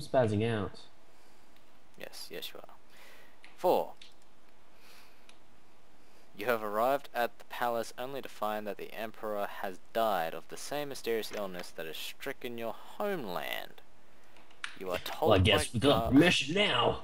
I'm spazzing out. Yes, yes you are. Four. You have arrived at the palace only to find that the Emperor has died of the same mysterious illness that has stricken your homeland. You are told Well, I by guess we got permission now.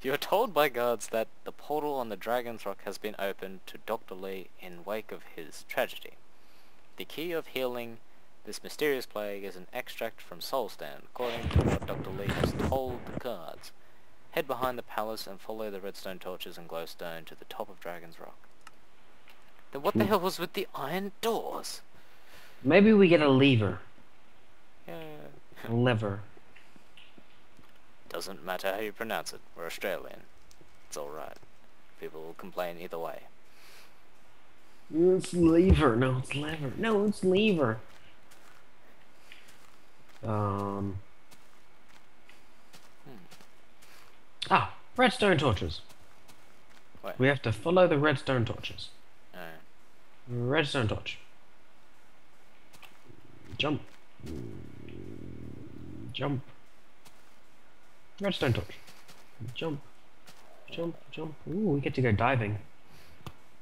You are told by guards that the portal on the Dragon's Rock has been opened to Dr. Lee in wake of his tragedy. The key of healing this mysterious plague is an extract from soul sand, according to what Dr. Lee has told the guards. Head behind the palace and follow the redstone torches and glowstone to the top of Dragon's Rock. Then what the Hmm. hell was with the iron doors? Maybe we get a lever. Yeah. A lever. Doesn't matter how you pronounce it. We're Australian. It's alright. People will complain either way. It's lever. No, it's lever. No, it's lever. Um. Ah, redstone torches. Wait. We have to follow the redstone torches. Uh, Redstone torch. Jump. Jump. Redstone torch. Jump. Jump, jump. Ooh, we get to go diving.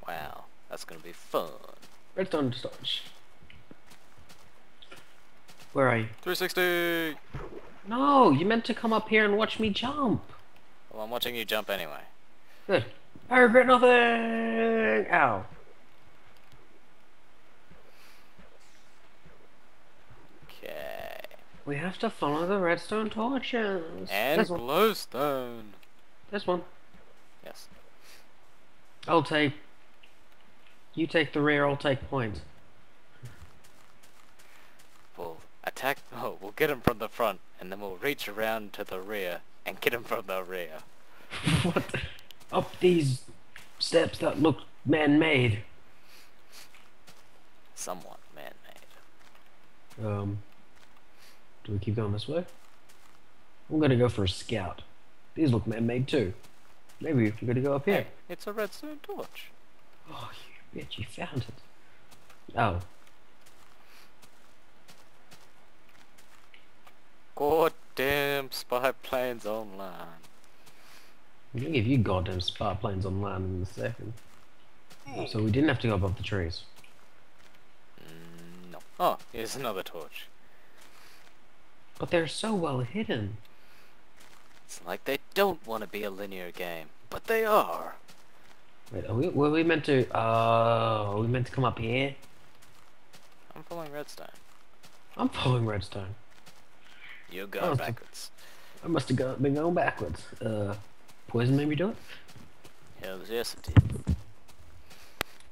wow. That's gonna be fun. Redstone torch. Where are you? 360! No, you meant to come up here and watch me jump. Well, I'm watching you jump anyway. Good. I regret nothing. Ow. Okay. We have to follow the redstone torches. And There's glowstone. This one. Yes. I'll take. You take the rear. I'll take point. We'll attack. Oh, we'll get him from the front, and then we'll reach around to the rear and get him from the rear. what? Up these steps that look man-made. Somewhat man-made. Um. Do we keep going this way? I'm gonna go for a scout. These look man-made too. Maybe we're gonna go up here. Hey, it's a redstone torch. Oh, you bitch! You found it. Oh, God damn spy planes online. I'm gonna give you goddamn spy planes online in a second. So we didn't have to go above the trees. Mm, no. Oh, here's another torch. But they're so well hidden. It's like they don't want to be a linear game, but they are. Wait, are we, were we meant to? Uh, are we meant to come up here? I'm following redstone. I'm following redstone. You're Oh, going it's backwards. I must have go, been going backwards. Uh, poison made me do it. Hells yes it did.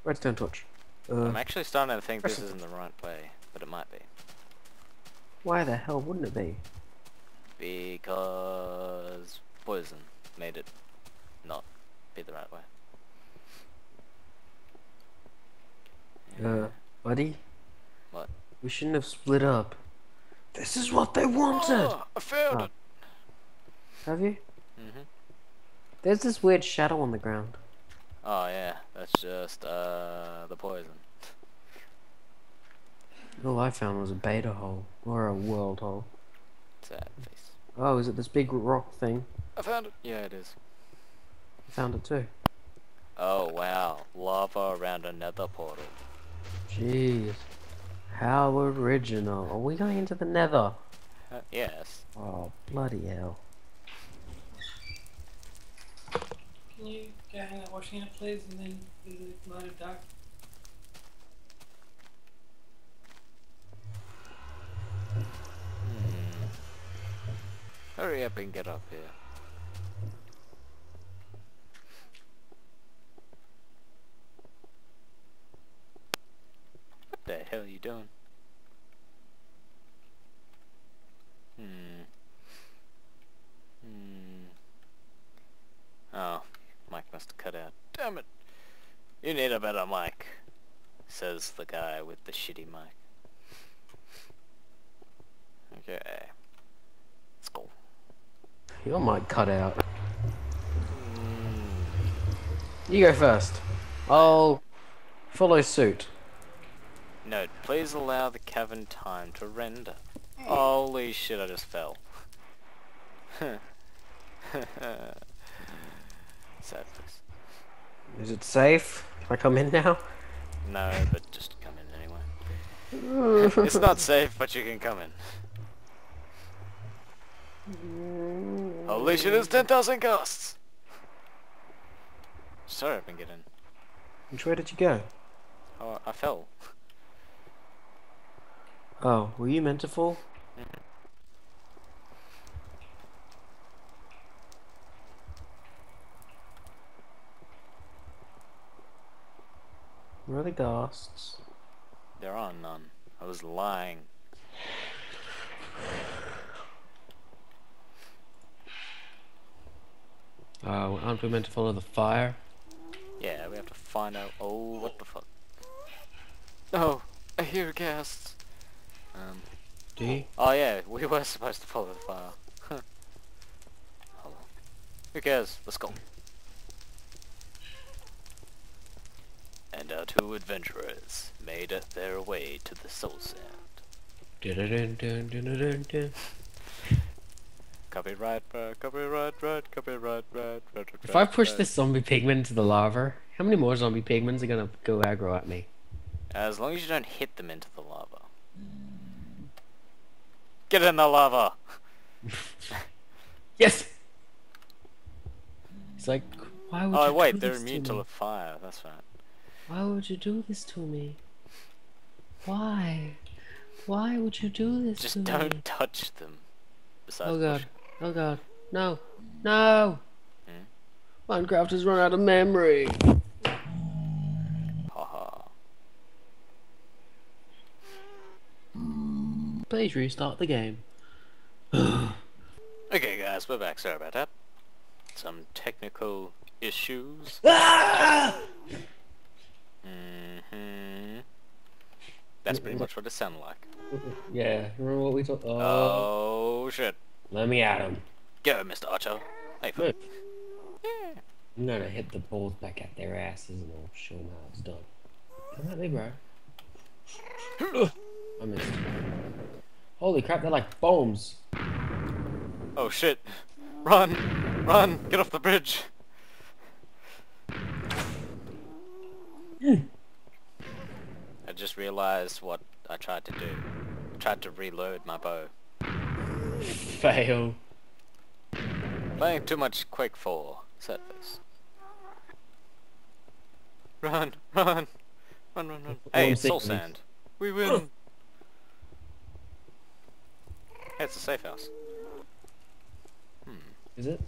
Redstone torch. I'm Uh, actually starting to think this isn't the right way, but it might be. why the hell wouldn't it be? Because poison made it not be the right way. Uh, buddy. What? We shouldn't have split up. This is what they wanted. Oh, I found Oh. it! Have you? hmm There's this weird shadow on the ground. Oh yeah, that's just uh the poison. All I found was a beta hole or a world hole. Sad face. Oh, is it this big rock thing? I found it. Yeah, it is. I found it too. Oh wow, lava around a nether portal. Jeez. How original. Are we going into the nether? Uh, yes. Oh, bloody hell. Can you go hang out washing it, please, and then do the load of dark? Hmm. Hurry up and get up here. What the hell are you doing? Hmm. Hmm. Oh, mic must have cut out. Damn it! You need a better mic, says the guy with the shitty mic. Okay. Let's go. Your mic cut out. You go first. I'll follow suit. Note, please allow the cavern time to render. Holy shit, I just fell. Sad face. Is it safe? Can I come in now? No, but just come in anyway. it's not safe, but you can come in. Holy shit, it's 10,000 ghasts! Sorry, I can get in. Which way did you go? Oh, I fell. Oh, were you meant to fall? Where are the ghosts? There are none. I was lying. Oh, aren't we meant to follow the fire? Yeah, we have to find out. Oh, what the fuck? Oh, I hear ghasts. Um. Do you? Oh yeah, we were supposed to follow the fire. Hold on. Who cares? Let's go. And our two adventurers made their way to the soul sand. Copyright, uh, copyright, right, copyright, right, right, If I push this zombie pigman into the lava, how many more zombie pigments are gonna go aggro at me? As long as you don't hit them into the lava. Get in the lava! Yes! It's like, why would you Oh wait, they're immune to to the fire, that's right. Why would you do this to me? Why? Why would you do this to me? Just don't touch them. Besides Oh god. Oh god. No. No! Hmm? Minecraft has run out of memory. Please restart the game. Okay guys, we're back, sorry about that. Some technical issues. Ah! hmm That's pretty much what it sounded like. yeah, remember what we talked oh. Oh shit. Let me at him. Go, Mr. Archer. Hey, Look. Yeah. I'm gonna hit the balls back at their asses and I'll show them how it's done. Come at me, bro. I missed. Holy crap, they're like bombs. Oh shit. Run! Run! Get off the bridge! I just realized what I tried to do. I tried to reload my bow. Fail. Playing too much Quake 4. Set this. Run! Run! Run, run, run. Hey, it's Soul. Sand. We win! hey, it's a safe house. Hmm. Is it?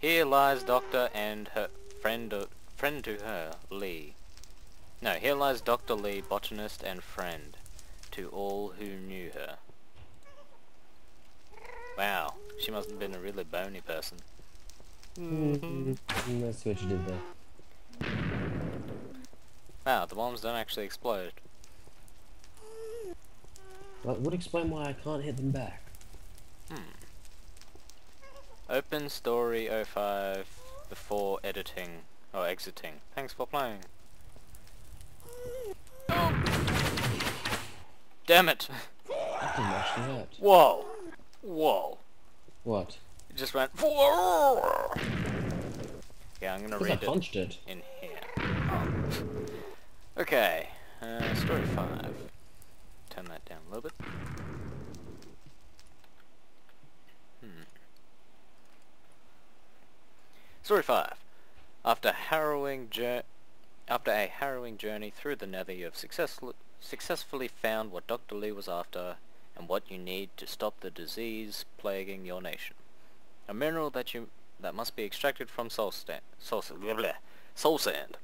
Here lies Doctor and her friend, uh, friend to her, Lee. No, here lies Dr. Lee, botanist and friend to all who knew her. Wow, she must have been a really bony person. Mm, That's what you did there. Wow, the bombs don't actually explode. That would explain why I can't hit them back. Open story 05 before editing or exiting. Thanks for playing. Damn it! That didn't hurt. Whoa! Whoa! What? It just went. Yeah, I'm gonna Because I read it punched it. in here. Oh. Okay, uh, story five. A little bit. Hmm. Story five. After harrowing after a harrowing journey through the nether, you have successfully successfully found what Dr. Lee was after and what you need to stop the disease plaguing your nation. A mineral that you that must be extracted from soul, soul, soul sand.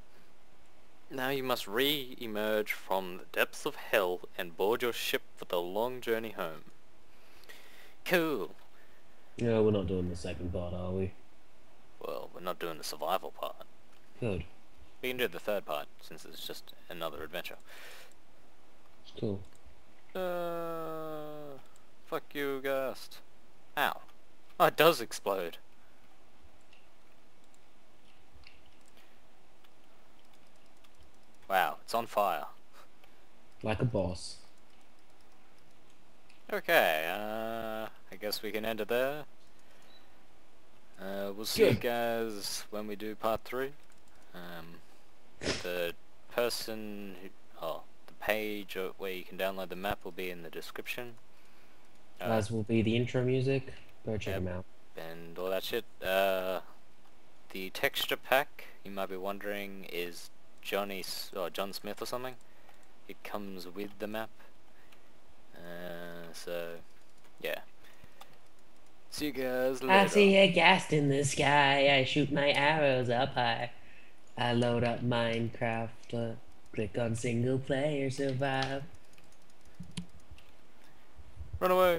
Now you must re-emerge from the depths of hell and board your ship for the long journey home. Cool. Yeah, we're not doing the second part, are we? Well, we're not doing the survival part. Good. We can do the third part, since it's just another adventure. Cool. Uh, fuck you, Ghost. Ow. Oh, it does explode. Wow, it's on fire. Like a boss. Okay, uh, I guess we can end it there. Uh, we'll see you guys when we do part three. Um, the person who, oh, the page where you can download the map will be in the description. Uh, As will be the intro music. Go check Yep. them out. and all that shit. Uh, the texture pack, you might be wondering, is Johnny S- or John Smith or something. It comes with the map. Uh, so, yeah. See you guys later. I see a ghast in the sky. I shoot my arrows up high. I load up Minecraft. Uh, click on single player survive. Run away.